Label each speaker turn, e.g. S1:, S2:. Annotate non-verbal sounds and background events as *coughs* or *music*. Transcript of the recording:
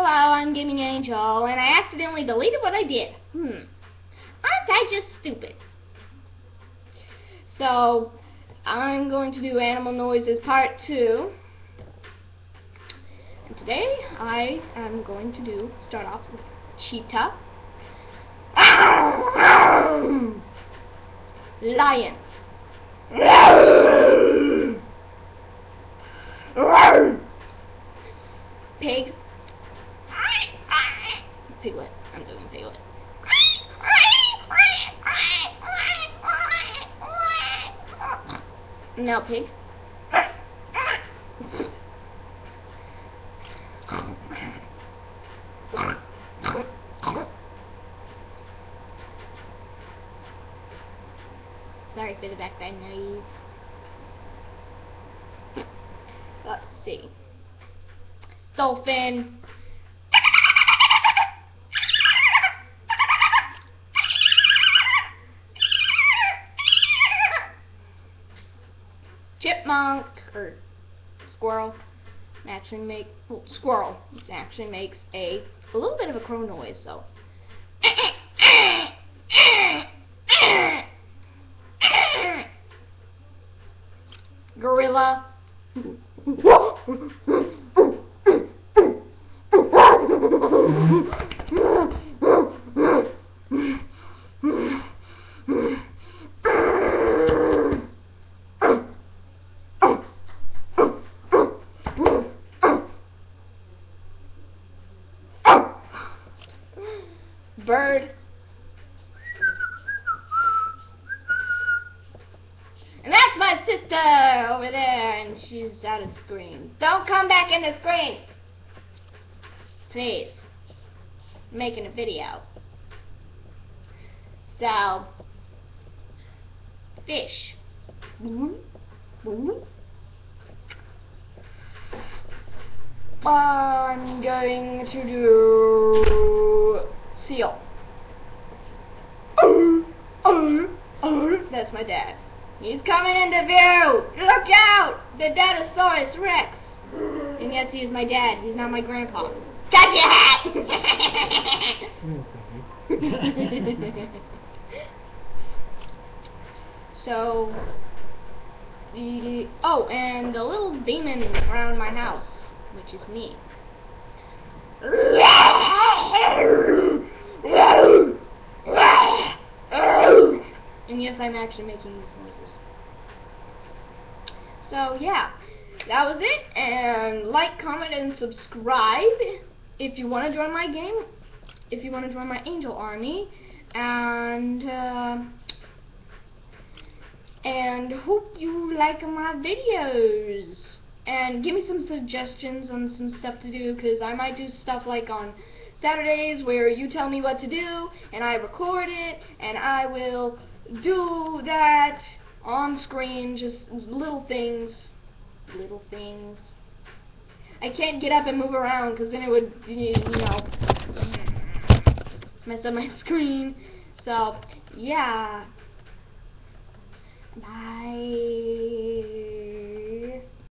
S1: Hello, I'm Gaming Angel, and I accidentally deleted what I did. Hmm. Aren't I just stupid? So, I'm going to do Animal Noises Part 2. And today, I am going to do, start off with Cheetah. *coughs* Lion. I'm doing piglet. Now pig. Sorry for the background noise. Let's see. Dolphin. Chipmunk or squirrel actually make well, squirrel actually makes a a little bit of a crow noise so. Gorilla bird. And that's my sister over there and she's out of screen. Don't come back in the screen. Please. I'm making a video. So fish. I'm going to do seal. That's my dad. He's coming into view! Look out! The Dadasaurus Rex! And yes, he's my dad. He's not my grandpa. Got your hat! *laughs* so, the, oh, and the little demon around my house, which is me. I'm actually making these noises. So, yeah. That was it. And like, comment, and subscribe if you want to join my game. If you want to join my angel army. And, uh, and hope you like my videos. And give me some suggestions on some stuff to do, because I might do stuff like on Saturdays where you tell me what to do, and I record it, and I will do that on screen, just little things, little things. I can't get up and move around because then it would, you know, mess up my *laughs* screen. So, yeah. Bye.